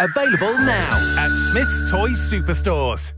Available now at Smith's Toy Superstores.